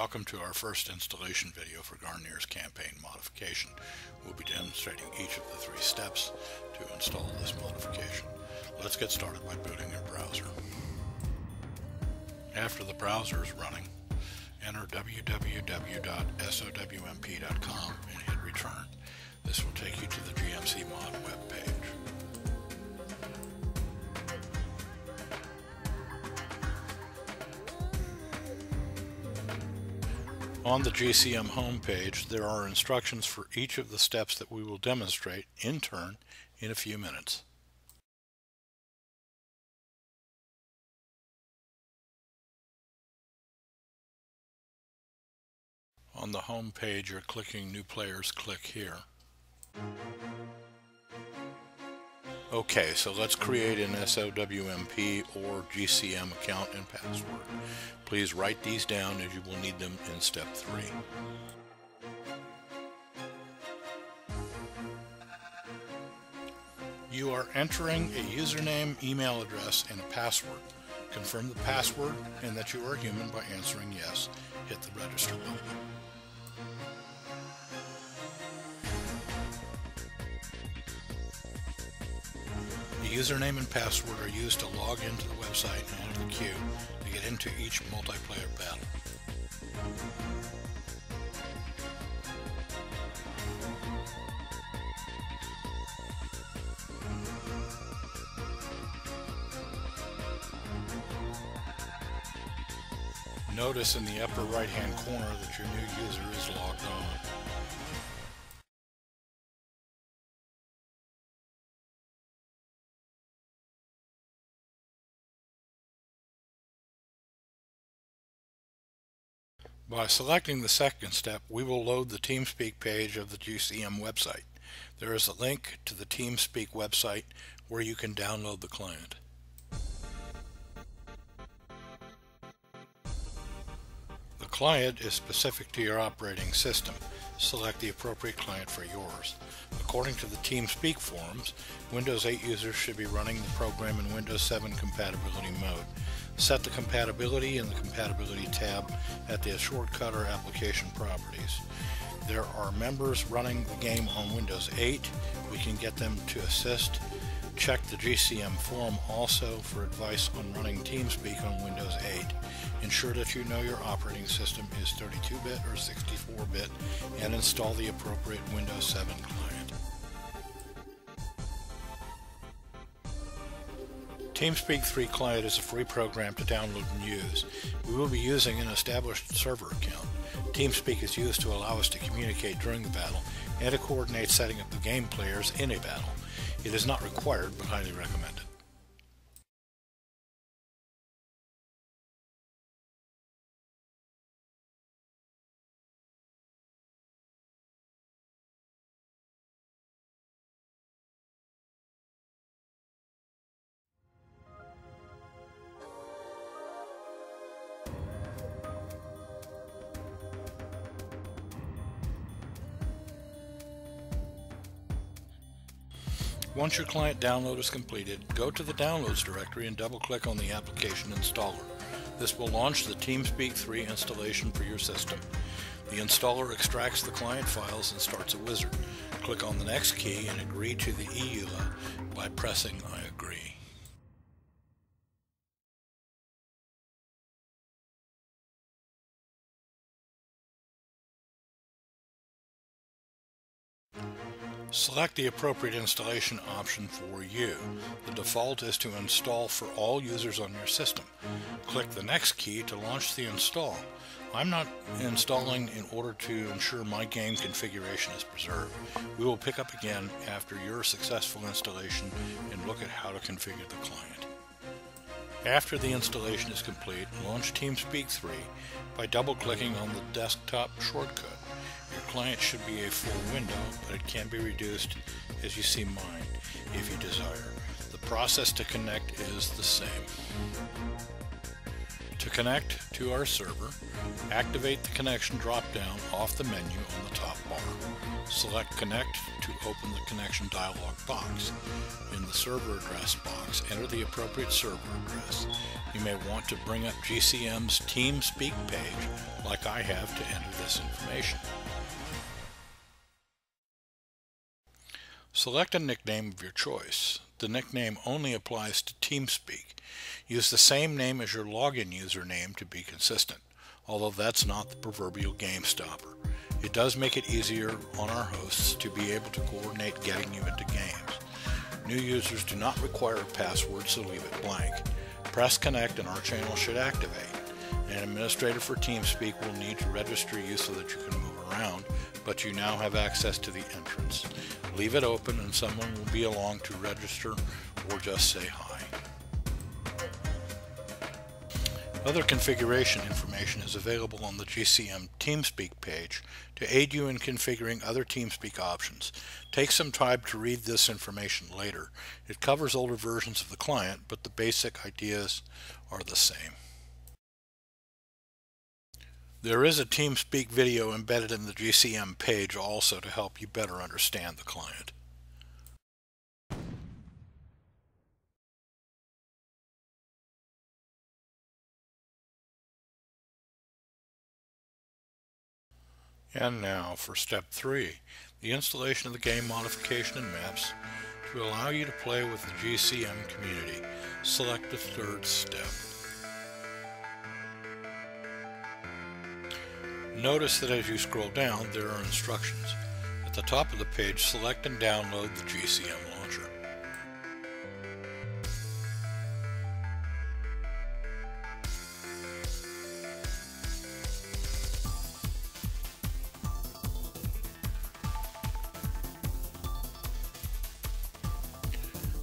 Welcome to our first installation video for Garnier's campaign modification. We'll be demonstrating each of the three steps to install this modification. Let's get started by booting your browser. After the browser is running, enter www.sowmp.com and hit return. This will take you to the GMC mod web page. On the GCM homepage, there are instructions for each of the steps that we will demonstrate in turn in a few minutes. On the home page, you're clicking New Players, click here. Okay, so let's create an SOWMP or GCM account and password. Please write these down as you will need them in step 3. You are entering a username, email address, and a password. Confirm the password and that you are human by answering yes. Hit the register button. Username and password are used to log into the website and enter the queue to get into each multiplayer battle. Notice in the upper right hand corner that your new user is logged on. By selecting the second step, we will load the TeamSpeak page of the GCM website. There is a link to the TeamSpeak website where you can download the client. The client is specific to your operating system. Select the appropriate client for yours. According to the TeamSpeak forums, Windows 8 users should be running the program in Windows 7 compatibility mode. Set the compatibility in the compatibility tab at the shortcut or application properties. There are members running the game on Windows 8. We can get them to assist. Check the GCM forum also for advice on running TeamSpeak on Windows 8. Ensure that you know your operating system is 32-bit or 64-bit and install the appropriate Windows 7 client. TeamSpeak 3 Client is a free program to download and use. We will be using an established server account. TeamSpeak is used to allow us to communicate during the battle and to coordinate setting up the game players in a battle. It is not required but highly recommended. Once your client download is completed, go to the Downloads directory and double-click on the application installer. This will launch the TeamSpeak 3 installation for your system. The installer extracts the client files and starts a wizard. Click on the next key and agree to the EULA by pressing I agree. Select the appropriate installation option for you. The default is to install for all users on your system. Click the next key to launch the install. I'm not installing in order to ensure my game configuration is preserved. We will pick up again after your successful installation and look at how to configure the client. After the installation is complete, launch TeamSpeak 3 by double-clicking on the desktop shortcut. Your client should be a full window, but it can be reduced as you see mine if you desire. The process to connect is the same. To connect to our server, activate the connection drop-down off the menu on the top bar. Select Connect to open the connection dialog box. In the server address box, enter the appropriate server address. You may want to bring up GCM's TeamSpeak page like I have to enter this information. Select a nickname of your choice. The nickname only applies to TeamSpeak. Use the same name as your login username to be consistent, although that's not the proverbial game stopper. It does make it easier on our hosts to be able to coordinate getting you into games. New users do not require a password, so leave it blank. Press connect and our channel should activate. An administrator for TeamSpeak will need to register you so that you can move around, but you now have access to the entrance. Leave it open and someone will be along to register or just say hi. Other configuration information is available on the GCM TeamSpeak page to aid you in configuring other TeamSpeak options. Take some time to read this information later. It covers older versions of the client, but the basic ideas are the same. There is a TeamSpeak video embedded in the GCM page also to help you better understand the client. And now for step 3, the installation of the game modification and maps to allow you to play with the GCM community. Select the third step. Notice that as you scroll down, there are instructions. At the top of the page, select and download the GCM launcher.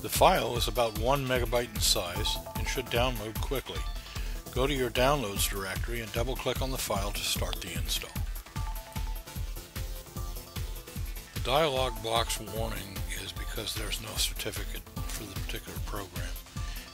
The file is about 1 megabyte in size and should download quickly. Go to your Downloads directory and double-click on the file to start the install. The dialog box warning is because there's no certificate for the particular program.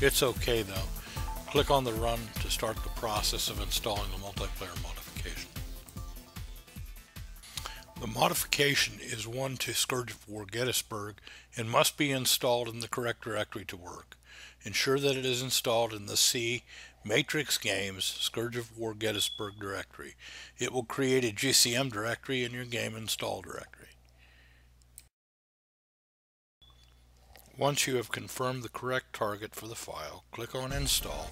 It's okay though. Click on the Run to start the process of installing the multiplayer modification. The modification is one to Scourge of War Gettysburg and must be installed in the correct directory to work. Ensure that it is installed in the C Matrix Games Scourge of War Gettysburg directory. It will create a GCM directory in your game install directory. Once you have confirmed the correct target for the file, click on Install,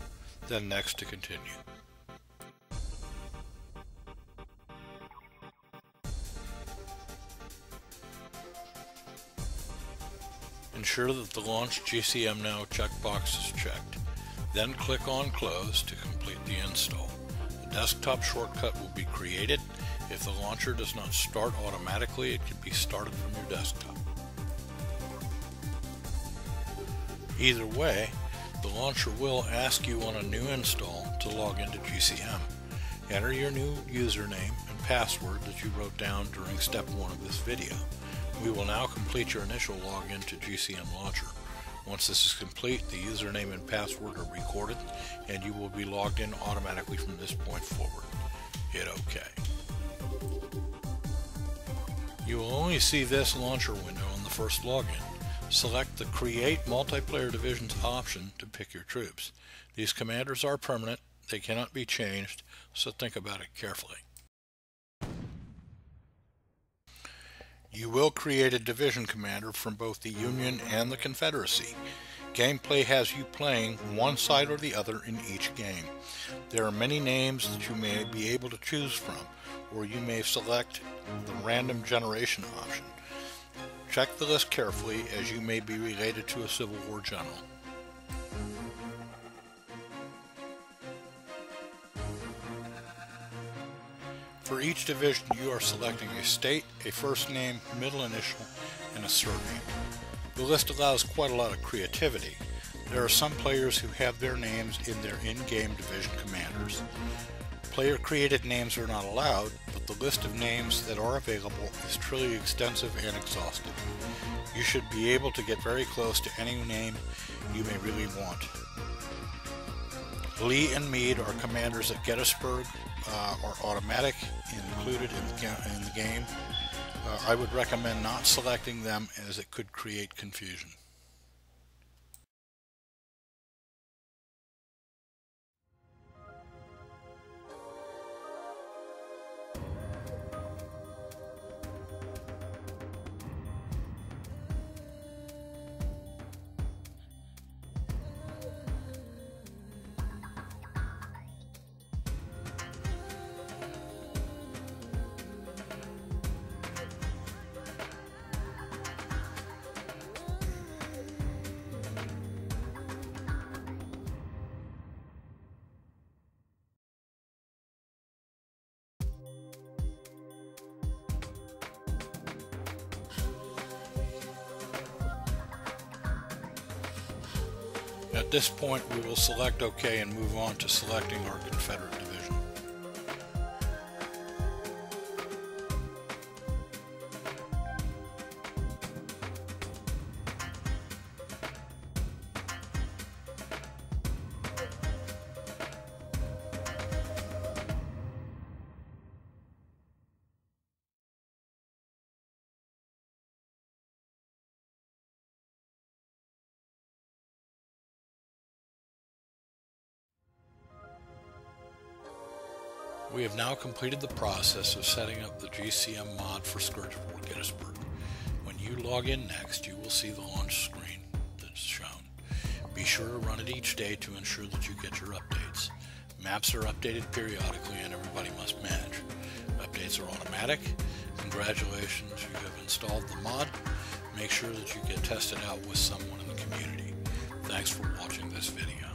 then Next to continue. Ensure that the Launch GCM Now checkbox is checked. Then click on Close to complete the install. A desktop shortcut will be created. If the launcher does not start automatically, it can be started from your desktop. Either way, the launcher will ask you on a new install to log into GCM. Enter your new username and password that you wrote down during step 1 of this video. We will now complete your initial login to GCM Launcher. Once this is complete, the username and password are recorded and you will be logged in automatically from this point forward. Hit OK. You will only see this launcher window on the first login. Select the Create Multiplayer Divisions option to pick your troops. These commanders are permanent, they cannot be changed, so think about it carefully. You will create a division commander from both the Union and the Confederacy. Gameplay has you playing one side or the other in each game. There are many names that you may be able to choose from, or you may select the random generation option. Check the list carefully as you may be related to a Civil War general. For each division, you are selecting a state, a first name, middle initial, and a surname. The list allows quite a lot of creativity. There are some players who have their names in their in-game division commanders. Player-created names are not allowed, but the list of names that are available is truly extensive and exhaustive. You should be able to get very close to any name you may really want. Lee and Meade are commanders at Gettysburg, uh, are automatic included in the, in the game. Uh, I would recommend not selecting them as it could create confusion. At this point, we will select OK and move on to selecting our Confederate We have now completed the process of setting up the GCM mod for Scourge of War Gettysburg. When you log in next, you will see the launch screen that's shown. Be sure to run it each day to ensure that you get your updates. Maps are updated periodically and everybody must manage. Updates are automatic. Congratulations, you have installed the mod. Make sure that you get tested out with someone in the community. Thanks for watching this video.